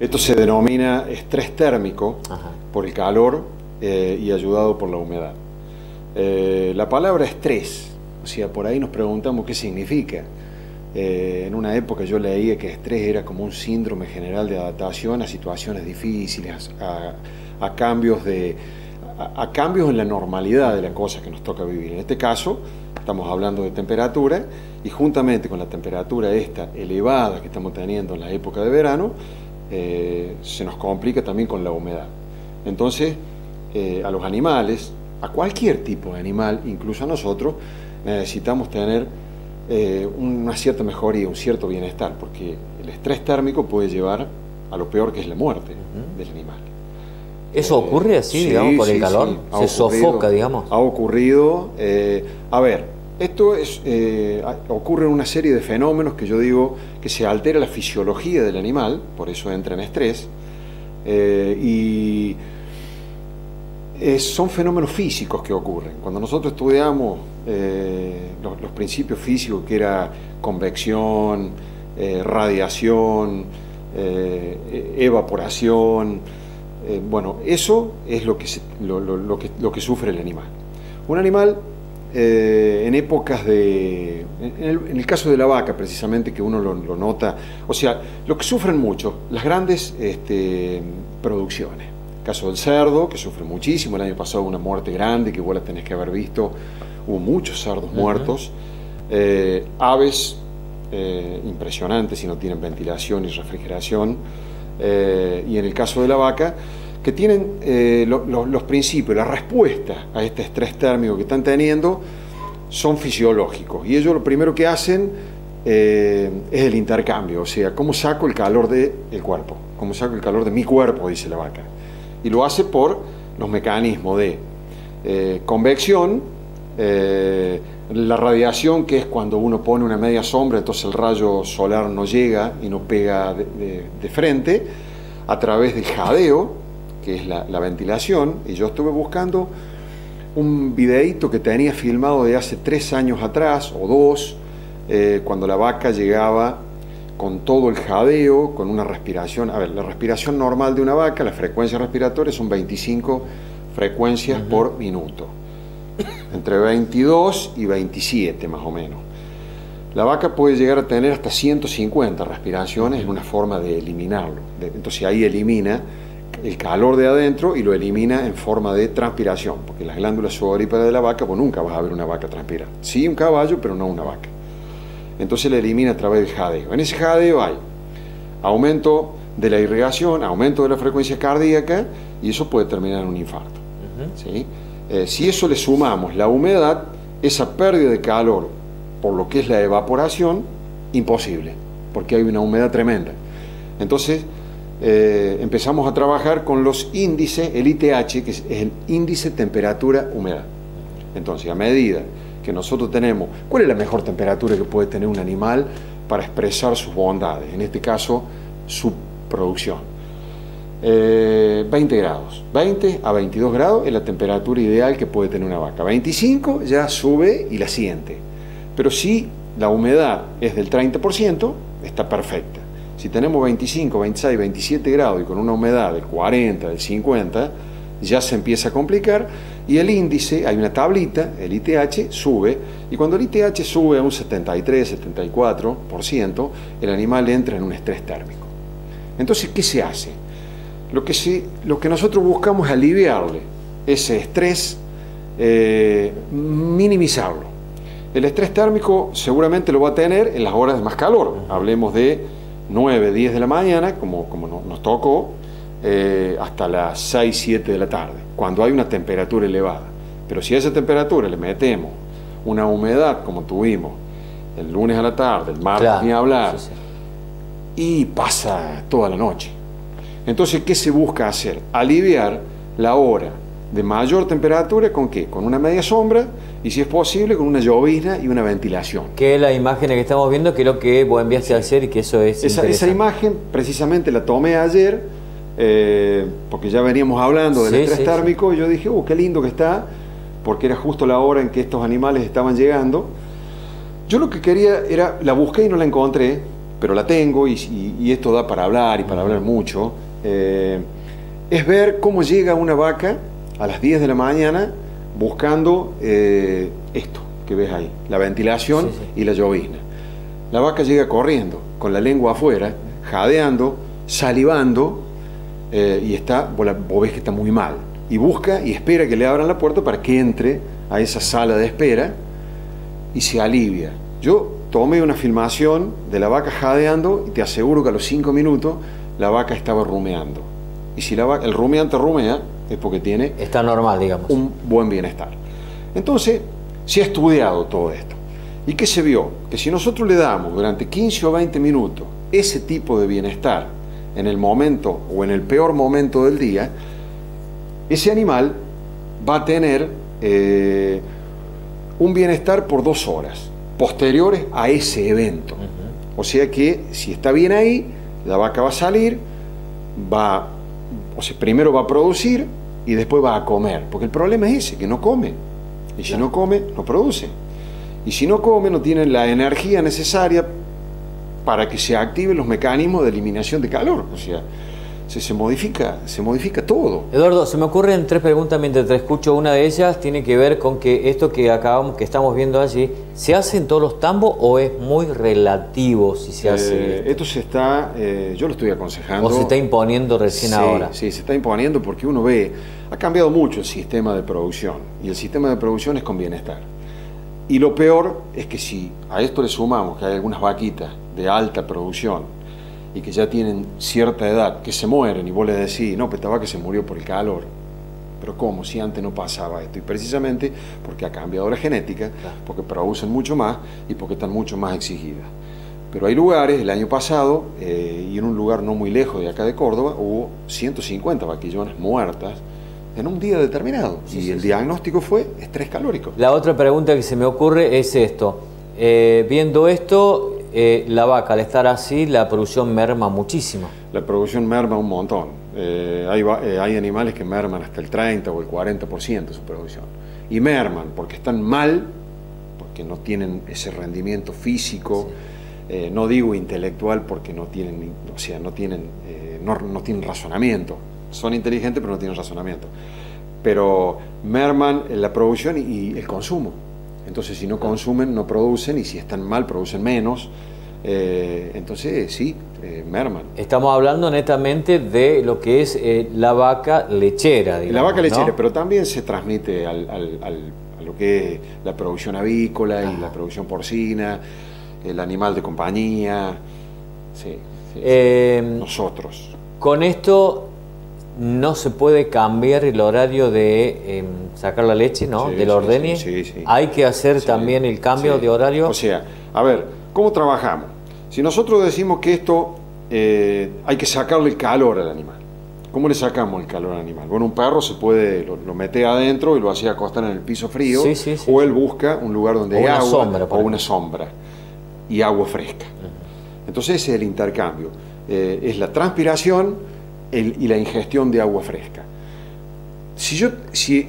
Esto se denomina estrés térmico por el calor eh, y ayudado por la humedad. Eh, la palabra estrés, o sea, por ahí nos preguntamos qué significa. Eh, en una época yo leía que estrés era como un síndrome general de adaptación a situaciones difíciles, a, cambios, de, a, cambios en la normalidad de la cosa que nos toca vivir. En este caso, estamos hablando de temperatura y juntamente con la temperatura esta elevada que estamos teniendo en la época de verano, eh, se nos complica también con la humedad. Entonces, eh, a los animales, a cualquier tipo de animal, incluso a nosotros, necesitamos tener eh, una cierta mejoría, un cierto bienestar, porque el estrés térmico puede llevar a lo peor que es la muerte del animal. ¿Eso ocurre así, digamos, por el calor? ¿Se sofoca, digamos? Ha ocurrido. a ver, esto es, eh, ocurre en una serie de fenómenos que yo digo que se altera la fisiología del animal, por eso entra en estrés, eh, y son fenómenos físicos que ocurren. Cuando nosotros estudiamos eh, los, principios físicos, que era convección, radiación, evaporación, bueno, eso es lo que, lo, que, lo que sufre el animal. Un animal eh, en épocas de... En el, caso de la vaca, precisamente, que uno lo, nota, o sea, lo que sufren mucho, las grandes este, producciones. El caso del cerdo, que sufre muchísimo, el año pasado una muerte grande, que vos la tenés que haber visto, hubo muchos cerdos muertos. Eh, aves eh, impresionantes si no tienen ventilación y refrigeración. y en el caso de la vaca, que tienen eh, los principios, la respuesta a este estrés térmico que están teniendo son fisiológicos. Y ellos lo primero que hacen eh, es el intercambio, o sea, cómo saco el calor del cuerpo, cómo saco el calor de mi cuerpo, dice la vaca. Y lo hace por los mecanismos de eh, convección, la radiación, que es cuando uno pone una media sombra, entonces el rayo solar no llega y no pega de frente, a través del jadeo, que es la, ventilación, y yo estuve buscando un videíto que tenía filmado de hace tres años atrás o dos, eh, cuando la vaca llegaba con todo el jadeo, con una respiración. A ver, la respiración normal de una vaca, la frecuencia respiratoria son 25 frecuencias por minuto, entre 22 y 27 más o menos. La vaca puede llegar a tener hasta 150 respiraciones en una forma de eliminarlo. Entonces ahí elimina el calor de adentro y lo elimina en forma de transpiración, porque las glándulas sudoríparas de la vaca, pues nunca vas a ver una vaca transpirar. Sí, un caballo, pero no una vaca. Entonces la elimina a través del jadeo. En ese jadeo hay aumento de la irrigación, aumento de la frecuencia cardíaca y eso puede terminar en un infarto. Eh, si eso le sumamos la humedad, esa pérdida de calor por lo que es la evaporación, imposible, porque hay una humedad tremenda. Entonces, eh, empezamos a trabajar con los índices, el ITH, que es el índice temperatura-humedad. Entonces, a medida que nosotros tenemos, ¿cuál es la mejor temperatura que puede tener un animal para expresar sus bondades? En este caso, su producción. 20 eh, grados. 20 a 22 grados es la temperatura ideal que puede tener una vaca. 25 ya sube y la siente. Pero si la humedad es del 30%, está perfecta. Si tenemos 25, 26, 27 grados y con una humedad del 40, del 50, ya se empieza a complicar y el índice, hay una tablita, el ITH sube y cuando el ITH sube a un 73, 74%, el animal entra en un estrés térmico. Entonces, ¿qué se hace? Lo que, lo que nosotros buscamos es aliviarle ese estrés, eh, minimizarlo. El estrés térmico seguramente lo va a tener en las horas de más calor. Hablemos de 9, 10 de la mañana, como, como nos tocó, eh, hasta las 6, 7 de la tarde, cuando hay una temperatura elevada. Pero si a esa temperatura le metemos una humedad como tuvimos el lunes a la tarde, el martes ni hablar, y pasa toda la noche. Entonces, ¿qué se busca hacer? Aliviar la hora de mayor temperatura con qué? Con una media sombra y si es posible con una llovizna y una ventilación. Que es la imagen que estamos viendo, que es lo que vos enviaste a hacer y que eso es... Esa, esa imagen precisamente la tomé ayer, eh, porque ya veníamos hablando del estrés térmico, y yo dije, oh, qué lindo que está, porque era justo la hora en que estos animales estaban llegando. Yo lo que quería era, la busqué y no la encontré, pero la tengo y, esto da para hablar y para hablar mucho, eh, es ver cómo llega una vaca a las 10 de la mañana buscando eh, esto que ves ahí, la ventilación y la llovizna. La vaca llega corriendo, con la lengua afuera, jadeando, salivando, eh, y está, vos, ves que está muy mal. Y busca y espera que le abran la puerta para que entre a esa sala de espera y se alivia. Yo tomé una filmación de la vaca jadeando y te aseguro que a los cinco minutos la vaca estaba rumeando. Y si la vaca, el rumiante rumea, es porque tiene... Está normal, digamos. Un buen bienestar. Entonces, se ha estudiado todo esto. ¿Y qué se vio? Que si nosotros le damos durante 15 o 20 minutos ese tipo de bienestar en el momento o en el peor momento del día, ese animal va a tener eh, un bienestar por dos horas posteriores a ese evento. O sea que si está bien ahí, la vaca va a salir, va, o sea, primero va a producir y después va a comer, porque el problema es ese, que no come. Y si no come, no produce. Y si no come, no tiene la energía necesaria para que se activen los mecanismos de eliminación de calor. O sea, se, modifica, se modifica todo. Eduardo, se me ocurren tres preguntas mientras te escucho. Una de ellas tiene que ver con que esto que acabamos, que estamos viendo allí, ¿se hace en todos los tambos o es muy relativo si se hace? Eh, esto? se está, eh, yo lo estoy aconsejando. ¿O se está imponiendo recién ahora? Sí, se está imponiendo porque uno ve, ha cambiado mucho el sistema de producción y el sistema de producción es con bienestar. Y lo peor es que si a esto le sumamos que hay algunas vaquitas de alta producción y que ya tienen cierta edad, que se mueren y vos le decís, no, pero que se murió por el calor. Pero ¿cómo? Si antes no pasaba esto. Y precisamente porque ha cambiado la genética, porque producen mucho más y porque están mucho más exigidas. Pero hay lugares, el año pasado, eh, y en un lugar no muy lejos de acá de Córdoba, hubo 150 vaquillones muertas en un día determinado. y el diagnóstico fue estrés calórico. La otra pregunta que se me ocurre es esto. Eh, viendo esto, eh, la vaca, al estar así, la producción merma muchísimo. La producción merma un montón. Eh, hay, eh, hay, animales que merman hasta el 30 o el 40% de su producción. Y merman porque están mal, porque no tienen ese rendimiento físico, no digo intelectual porque no tienen, o sea, no tienen, no, no tienen razonamiento. Son inteligentes pero no tienen razonamiento. Pero merman la producción y el consumo. Entonces, si no consumen, no producen, y si están mal, producen menos. Eh, entonces, sí, eh, merman. Estamos hablando netamente de lo que es eh, la vaca lechera. Digamos, la vaca lechera, pero también se transmite al, a lo que es la producción avícola y la producción porcina, el animal de compañía. Sí, nosotros. Con esto no se puede cambiar el horario de em, sacar la leche, ¿no? Del ordeñe. Sí, sí, Hay que hacer también el cambio de horario. O sea, a ver, ¿cómo trabajamos? Si nosotros decimos que esto eh, hay que sacarle el calor al animal, ¿cómo le sacamos el calor al animal? Bueno, un perro se puede, lo, mete adentro y lo hace acostar en el piso frío, o él busca un lugar donde hay agua sombra, o una sombra y agua fresca. Entonces ese es el intercambio. Eh, es la transpiración y la ingestión de agua fresca. Si, yo, si,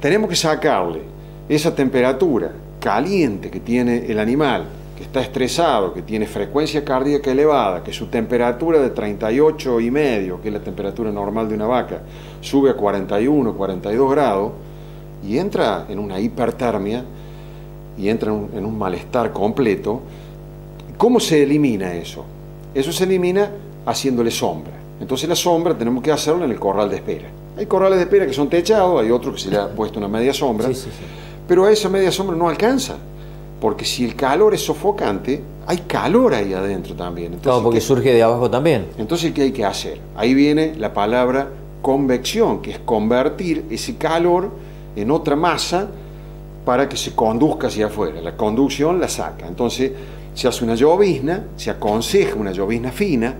tenemos que sacarle esa temperatura caliente que tiene el animal, que está estresado, que tiene frecuencia cardíaca elevada, que su temperatura de 38 y medio, que es la temperatura normal de una vaca, sube a 41, 42 grados y entra en una hipertermia y entra en un malestar completo, ¿cómo se elimina eso? Eso se elimina haciéndole sombra. Entonces la sombra tenemos que hacerlo en el corral de espera. Hay corrales de espera que son techados, hay otros que se le ha puesto una media sombra, pero a esa media sombra no alcanza, porque si el calor es sofocante, hay calor ahí adentro también. Entonces, porque surge de abajo también. Entonces, ¿qué hay que hacer? Ahí viene la palabra convección, que es convertir ese calor en otra masa para que se conduzca hacia afuera. La conducción la saca. Entonces, se hace una llovizna, se aconseja una llovizna fina,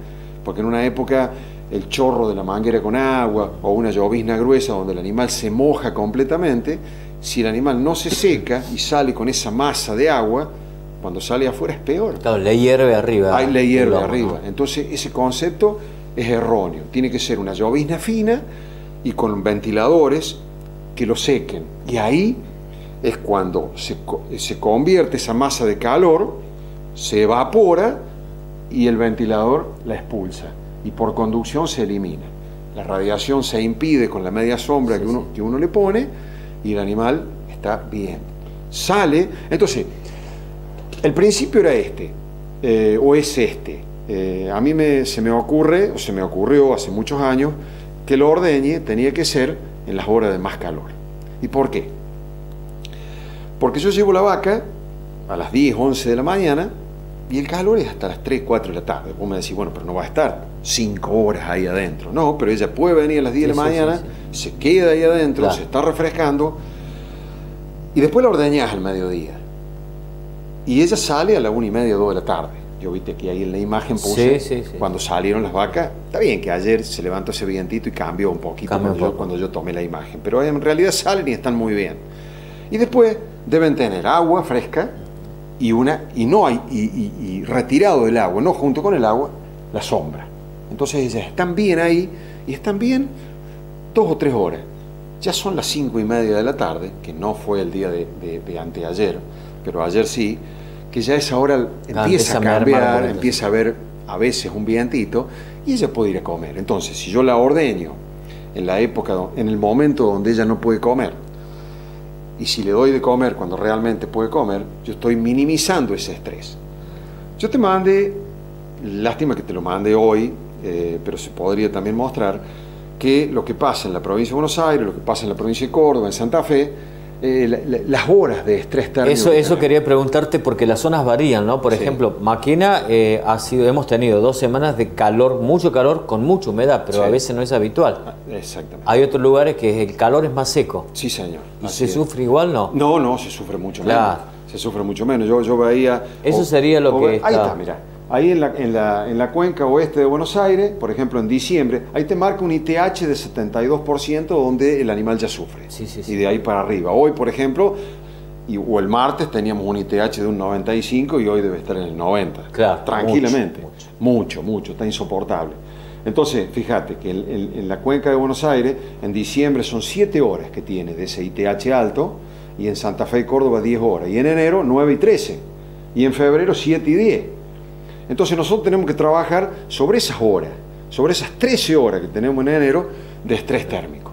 porque en una época el chorro de la manguera con agua o una llovizna gruesa donde el animal se moja completamente, si el animal no se seca y sale con esa masa de agua, cuando sale afuera es peor. Claro, le hierve arriba. Hay le hierve arriba. Entonces ese concepto es erróneo. Tiene que ser una llovizna fina y con ventiladores que lo sequen. Y ahí es cuando se, se convierte esa masa de calor, se evapora y el ventilador la expulsa y por conducción se elimina. La radiación se impide con la media sombra que, uno, que uno le pone y el animal está bien. Sale, entonces, el principio era este, eh, o es este. Eh, a mí me, se me ocurre, o se me ocurrió hace muchos años, que el ordeñe tenía que ser en las horas de más calor. ¿Y por qué? Porque yo llevo la vaca a las 10, 11 de la mañana y el calor es hasta las 3, 4 de la tarde. Vos me decís, bueno, pero no va a estar 5 horas ahí adentro. No, pero ella puede venir a las 10 de la mañana, se queda ahí adentro, se está refrescando y después la ordeñás al mediodía. Y ella sale a la 1 y media, 2 de la tarde. Yo viste que ahí en la imagen puse cuando salieron las vacas. Está bien que ayer se levantó ese vientito y cambió un poquito cuando, Yo, cuando yo tomé la imagen, pero en realidad salen y están muy bien. Y después deben tener agua fresca y una y no hay y, retirado del agua, no junto con el agua, la sombra. Entonces ellas están bien ahí y están bien dos o tres horas. Ya son las cinco y media de la tarde, que no fue el día de, de, anteayer, pero ayer sí, que ya esa hora empieza a cambiar, empieza a haber a veces un vientito y ella puede ir a comer. Entonces, si yo la ordeño en la época, en el momento donde ella no puede comer, y si le doy de comer cuando realmente puede comer, yo estoy minimizando ese estrés. Yo te mandé, lástima que te lo mande hoy, eh, pero se podría también mostrar que lo que pasa en la provincia de Buenos Aires, lo que pasa en la provincia de Córdoba, en Santa Fe, eh, las horas de estrés térmico. Eso, eso quería preguntarte porque las zonas varían, ¿no? Por ejemplo, Maquena eh, ha sido, hemos tenido dos semanas de calor, mucho calor, con mucha humedad, pero a veces no es habitual. Ah, exactamente. Hay otros lugares que el calor es más seco. Sí, señor. ¿Y se sufre igual, no? No, no, se sufre mucho menos. Se sufre mucho menos. Yo, yo veía. Eso sería lo que. Ahí está, mira. Ahí en la, en, la, en la, cuenca oeste de Buenos Aires, por ejemplo en diciembre, ahí te marca un ITH de 72% donde el animal ya sufre. Sí, sí, sí. Y de ahí para arriba. Hoy, por ejemplo, y, o el martes teníamos un ITH de un 95 y hoy debe estar en el 90. Claro. Tranquilamente. Mucho, mucho, está insoportable. Entonces, fíjate que en, en, la cuenca de Buenos Aires, en diciembre son 7 horas que tiene de ese ITH alto, y en Santa Fe y Córdoba 10 horas, y en enero 9 y 13, y en febrero 7 y 10. Entonces nosotros tenemos que trabajar sobre esas horas, sobre esas 13 horas que tenemos en enero de estrés térmico,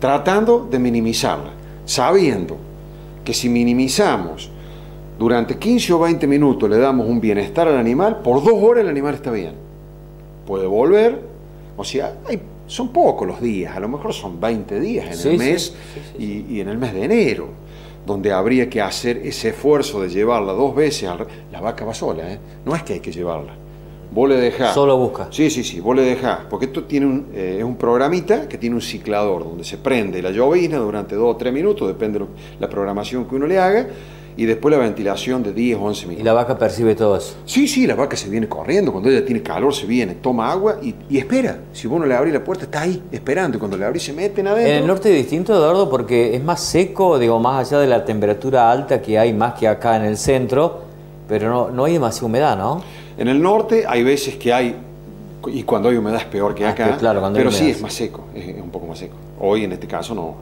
tratando de minimizarla, sabiendo que si minimizamos durante 15 o 20 minutos le damos un bienestar al animal, por dos horas el animal está bien. Puede volver, o sea, son pocos los días, a lo mejor son 20 días en el mes y en el mes de enero donde habría que hacer ese esfuerzo de llevarla dos veces, la vaca va sola, ¿eh? no es que hay que llevarla. Vos le dejás. Solo busca. Sí, sí, sí, vos le dejás. Porque esto tiene un, eh, es un programita que tiene un ciclador donde se prende la llovizna durante dos o tres minutos, depende de la programación que uno le haga y después la ventilación de 10 o 11 minutos. ¿Y la vaca percibe todo eso? Sí, sí, la vaca se viene corriendo, cuando ella tiene calor se viene, toma agua y, espera. Si vos no le abrís la puerta, está ahí esperando y cuando le abrís se meten adentro. En el norte es distinto, Eduardo, porque es más seco, digo, más allá de la temperatura alta que hay más que acá en el centro, pero no, no hay demasiada humedad, ¿no? En el norte hay veces que hay, y cuando hay humedad es peor que ah, acá, claro, cuando pero sí es más seco, es un poco más seco. Hoy en este caso no,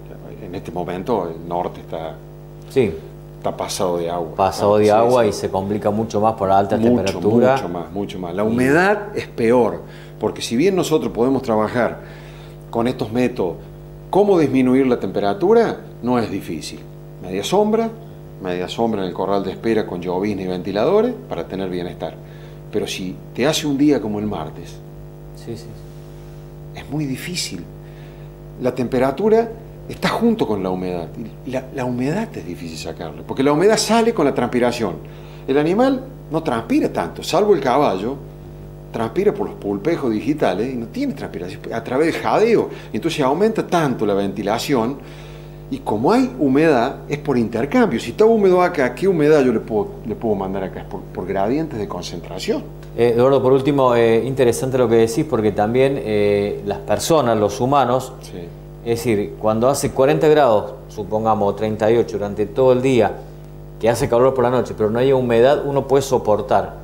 en este momento el norte está... Sí está pasado de agua. Pasado de agua y se complica mucho más por la alta temperatura. Mucho más, mucho más. La humedad es peor, porque si bien nosotros podemos trabajar con estos métodos, cómo disminuir la temperatura, no es difícil. Media sombra, media sombra en el corral de espera con llovizna y ventiladores para tener bienestar. Pero si te hace un día como el martes, sí. es muy difícil. La temperatura está junto con la humedad. La, la, humedad es difícil sacarla, porque la humedad sale con la transpiración. El animal no transpira tanto, salvo el caballo, transpira por los pulpejos digitales y no tiene transpiración a través del jadeo. Entonces aumenta tanto la ventilación y como hay humedad es por intercambio. Si está húmedo acá, ¿qué humedad yo le puedo, le puedo mandar acá? Es por, gradientes de concentración. Eh, Eduardo, por último, eh, interesante lo que decís porque también eh, las personas, los humanos, es decir, cuando hace 40 grados, supongamos 38 durante todo el día, que hace calor por la noche, pero no hay humedad, uno puede soportar.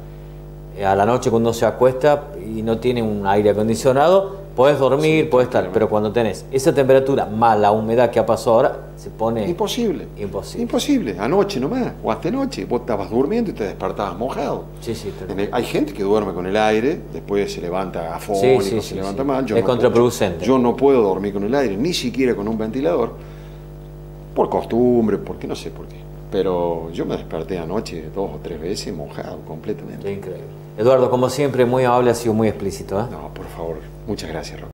A la noche cuando se acuesta y no tiene un aire acondicionado, Podés dormir, podés estar, pero cuando tenés esa temperatura más la humedad que ha pasado ahora, se pone... Imposible. Imposible. Imposible. Anoche nomás, o hasta noche, vos estabas durmiendo y te despertabas mojado. Sí, sí. hay gente que duerme con el aire, después se levanta afónico, sí, se levanta mal. es contraproducente. yo no puedo dormir con el aire, ni siquiera con un ventilador, por costumbre, porque no sé por qué. Pero yo me desperté anoche dos o tres veces mojado completamente. increíble. Eduardo, como siempre, muy amable, ha sido muy explícito. ¿eh? No, por favor. Muchas gracias, Roque.